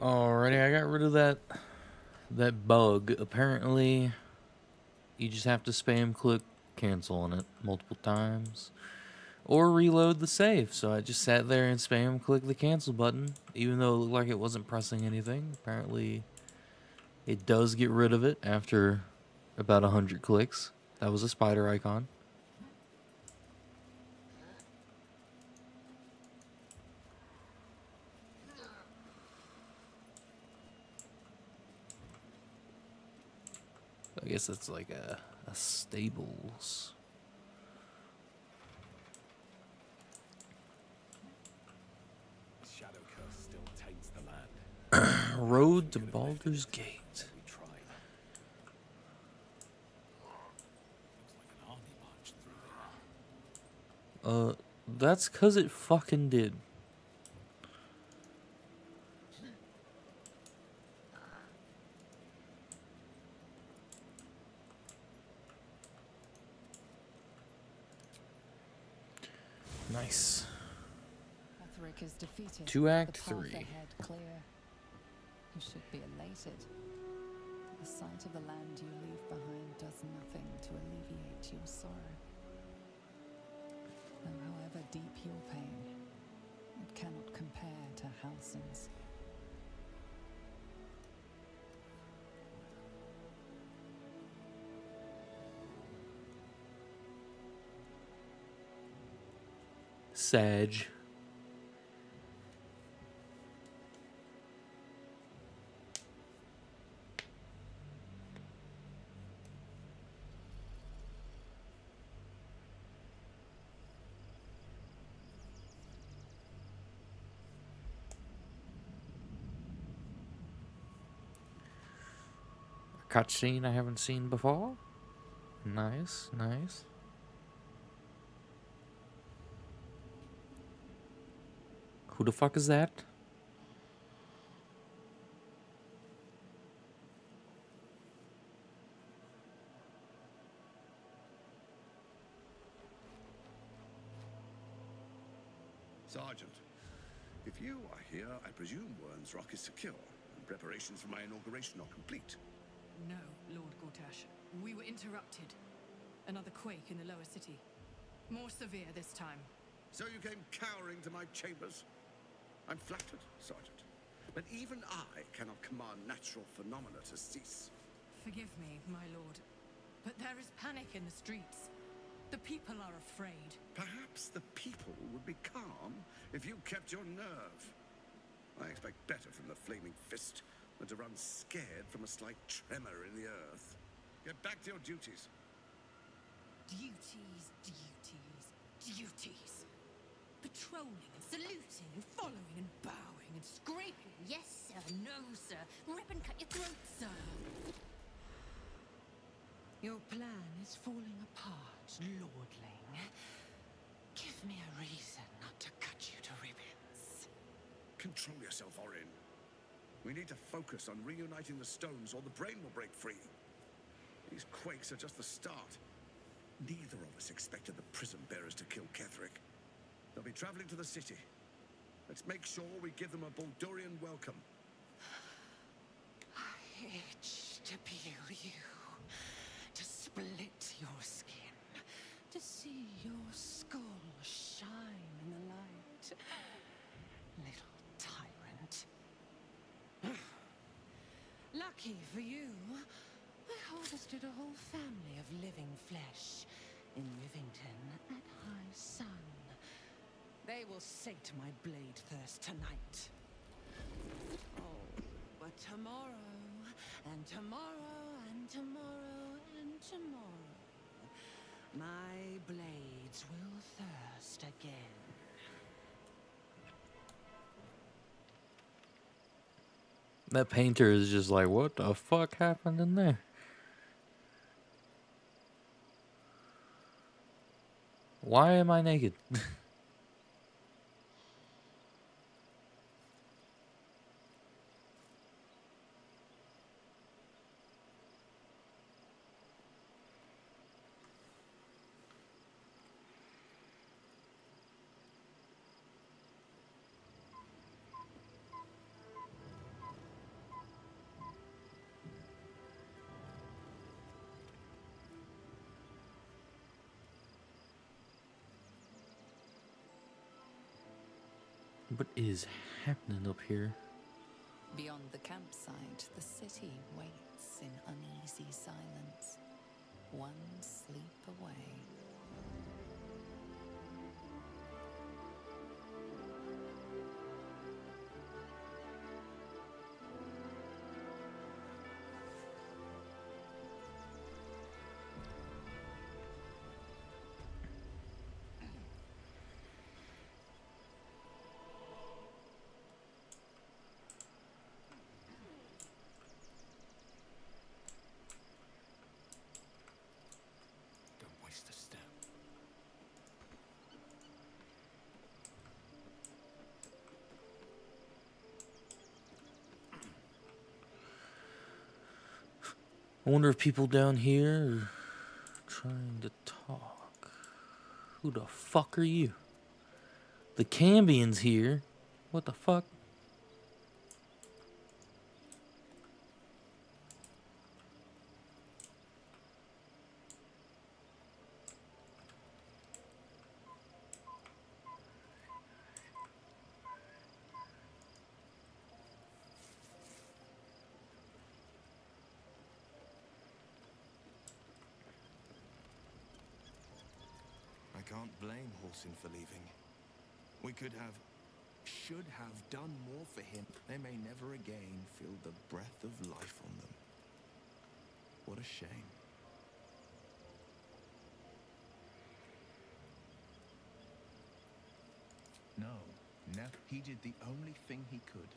Alrighty, I got rid of that that bug. Apparently, you just have to spam click cancel on it multiple times or reload the save. So I just sat there and spam click the cancel button, even though it looked like it wasn't pressing anything. Apparently, it does get rid of it after about 100 clicks. That was a spider icon. Guess it's like a, a stables. Shadow curse still taints the land. Road to Baldur's Gate. We tried. Looks like an army marched through there. Uh, that's cause it fucking did. Nice. Defeated. To the Act Three. You should be elated. The sight of the land you leave behind does nothing to alleviate your sorrow. Though however deep your pain, it cannot compare to Halsin's. Sag. Cutscene I haven't seen before. Nice, nice. Who the fuck is that? Sergeant, if you are here, I presume Wyrm's Rock is secure, and preparations for my inauguration are complete. No, Lord Gortash. We were interrupted. Another quake in the lower city. More severe this time. So you came cowering to my chambers? I'm flattered, Sergeant. But even I cannot command natural phenomena to cease. Forgive me, my lord. But there is panic in the streets. The people are afraid. Perhaps the people would be calm if you kept your nerve. I expect better from the Flaming Fist than to run scared from a slight tremor in the earth. Get back to your duties. Duties, duties, duties. Patrolling and saluting and following and bowing and scraping. Yes, sir. No, sir. Rip and cut your throat, sir. Your plan is falling apart, Lordling. Give me a reason not to cut you to ribbons. Control yourself, Orin. We need to focus on reuniting the stones or the brain will break free. These quakes are just the start. Neither of us expected the prison bearers to kill Ketheric. They'll be traveling to the city. Let's make sure we give them a Baldurian welcome. I itch to peel you, to split your skin, to see your skull shine in the light. Little tyrant. Lucky for you, I harvested a whole family of living flesh in Rivington at high sun. They will sate my blade thirst tonight. Oh, but tomorrow, and tomorrow, and tomorrow, and tomorrow, my blades will thirst again. That painter is just like, what the fuck happened in there? Why am I naked? What is happening up here? Beyond the campsite, the city waits in uneasy silence, one sleep away. I wonder if people down here are trying to talk. Who the fuck are you? The Cambian's here. What the fuck? Can't blame Halsin for leaving. We could have, should have done more for him. They may never again feel the breath of life on them. What a shame. No, never. He did the only thing he could.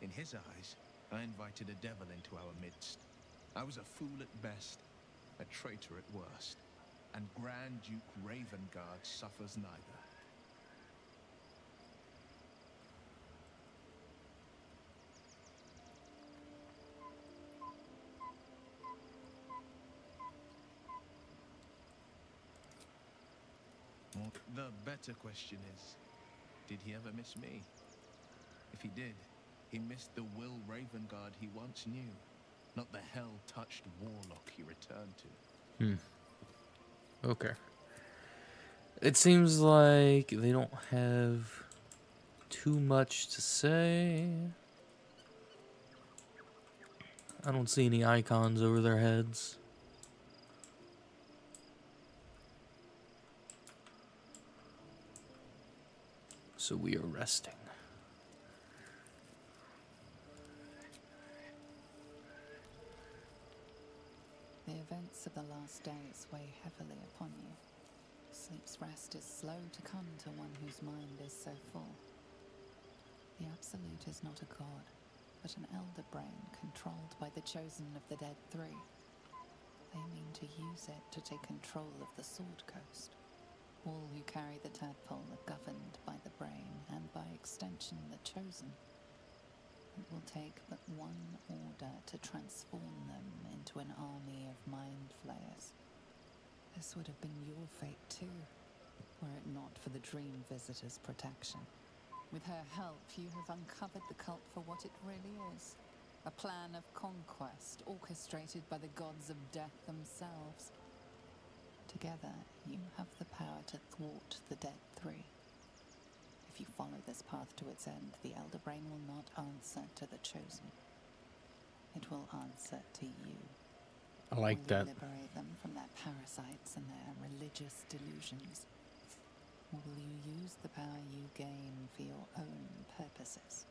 In his eyes, I invited a devil into our midst. I was a fool at best, a traitor at worst, and Grand Duke Ravengard suffers neither. The better question is, did he ever miss me? If he did, he missed the Will Ravengard he once knew, not the hell-touched warlock he returned to. Hmm. Okay. It seems like they don't have too much to say. I don't see any icons over their heads. So we are resting. The events of the last days weigh heavily upon you. Sleep's rest is slow to come to one whose mind is so full. The Absolute is not a god, but an elder brain controlled by the chosen of the Dead Three. They mean to use it to take control of the Sword Coast. All who carry the tadpole are governed by the brain, and by extension, the chosen. It will take but one order to transform them into an army of mind flayers. This would have been your fate too, were it not for the Dream Visitor's protection. With her help, you have uncovered the cult for what it really is a plan of conquest orchestrated by the gods of death themselves. Together, you have the power to thwart the Dead Three. If you follow this path to its end, the Elder Brain will not answer to the Chosen. It will answer to you. I like Will that. liberate them from their parasites and their religious delusions? Or will you use the power you gain for your own purposes?